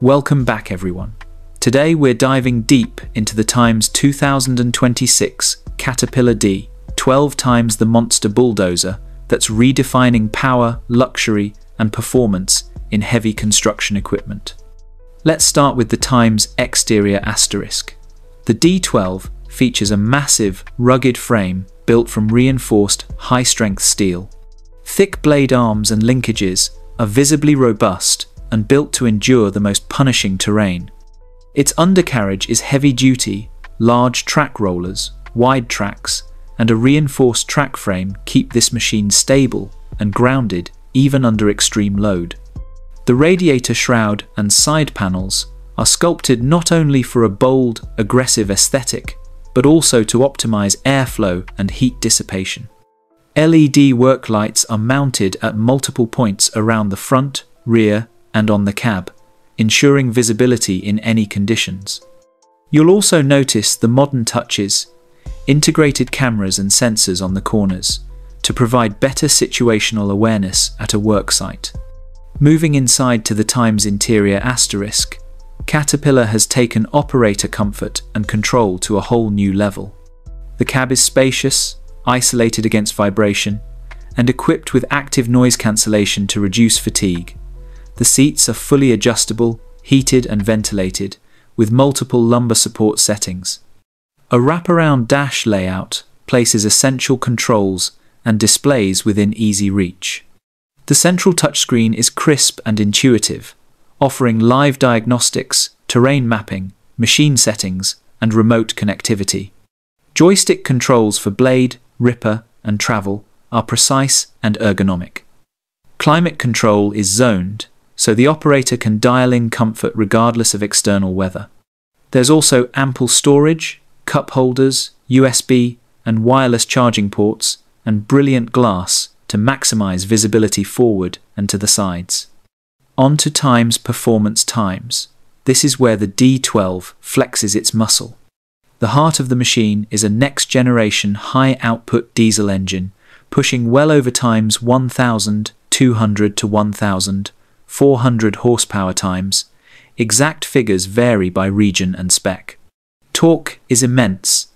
Welcome back, everyone. Today we're diving deep into the Times 2026 Caterpillar D, 12 times the monster bulldozer that's redefining power, luxury, and performance in heavy construction equipment. Let's start with the Times exterior asterisk. The D12 features a massive, rugged frame built from reinforced, high strength steel. Thick blade arms and linkages are visibly robust and built to endure the most punishing terrain. Its undercarriage is heavy duty, large track rollers, wide tracks, and a reinforced track frame keep this machine stable and grounded even under extreme load. The radiator shroud and side panels are sculpted not only for a bold, aggressive aesthetic, but also to optimize airflow and heat dissipation. LED work lights are mounted at multiple points around the front, rear, and on the cab, ensuring visibility in any conditions. You'll also notice the modern touches, integrated cameras and sensors on the corners, to provide better situational awareness at a worksite. Moving inside to the Times interior asterisk, Caterpillar has taken operator comfort and control to a whole new level. The cab is spacious, isolated against vibration, and equipped with active noise cancellation to reduce fatigue. The seats are fully adjustable, heated and ventilated, with multiple lumbar support settings. A wraparound dash layout places essential controls and displays within easy reach. The central touchscreen is crisp and intuitive, offering live diagnostics, terrain mapping, machine settings, and remote connectivity. Joystick controls for blade, ripper, and travel are precise and ergonomic. Climate control is zoned, so the operator can dial in comfort regardless of external weather. There's also ample storage, cup holders, USB, and wireless charging ports, and brilliant glass to maximize visibility forward and to the sides. On to Times Performance Times. This is where the D12 flexes its muscle. The heart of the machine is a next generation high output diesel engine, pushing well over times 1,200 to 1,400 horsepower times. Exact figures vary by region and spec. Torque is immense,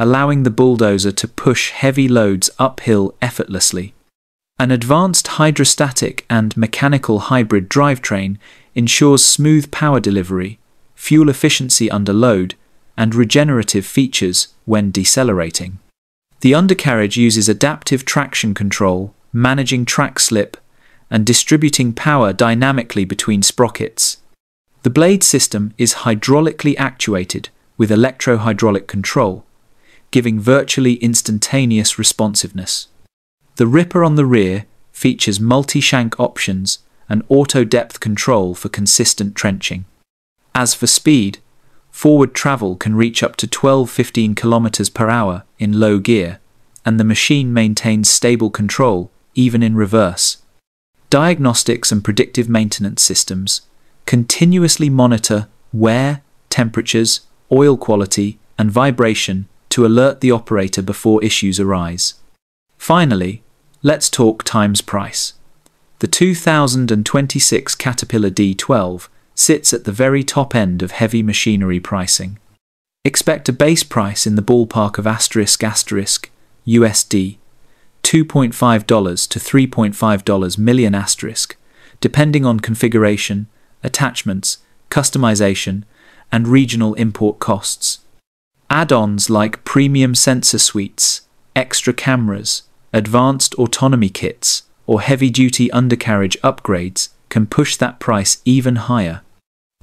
allowing the bulldozer to push heavy loads uphill effortlessly. An advanced hydrostatic and mechanical hybrid drivetrain ensures smooth power delivery, fuel efficiency under load, and regenerative features when decelerating. The undercarriage uses adaptive traction control, managing track slip, and distributing power dynamically between sprockets. The blade system is hydraulically actuated with electro-hydraulic control, giving virtually instantaneous responsiveness. The Ripper on the rear features multi-shank options and auto-depth control for consistent trenching. As for speed, forward travel can reach up to 12-15 km per hour in low gear, and the machine maintains stable control even in reverse. Diagnostics and predictive maintenance systems continuously monitor wear, temperatures, oil quality, and vibration to alert the operator before issues arise. Finally, let's talk times price. The 2026 Caterpillar D12 sits at the very top end of heavy machinery pricing. Expect a base price in the ballpark of asterisk asterisk USD $2.5 to $3.5 million asterisk, depending on configuration, attachments, customization, and regional import costs. Add-ons like premium sensor suites, extra cameras, advanced autonomy kits, or heavy duty undercarriage upgrades can push that price even higher.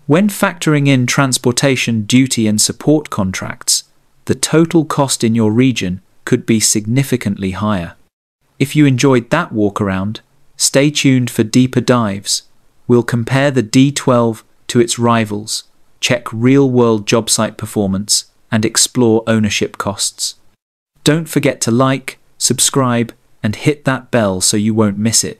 When factoring in transportation, duty, and support contracts, the total cost in your region could be significantly higher. If you enjoyed that walk around, stay tuned for deeper dives. We'll compare the D12 to its rivals, check real world job site performance, and explore ownership costs. Don't forget to like, subscribe, and hit that bell so you won't miss it.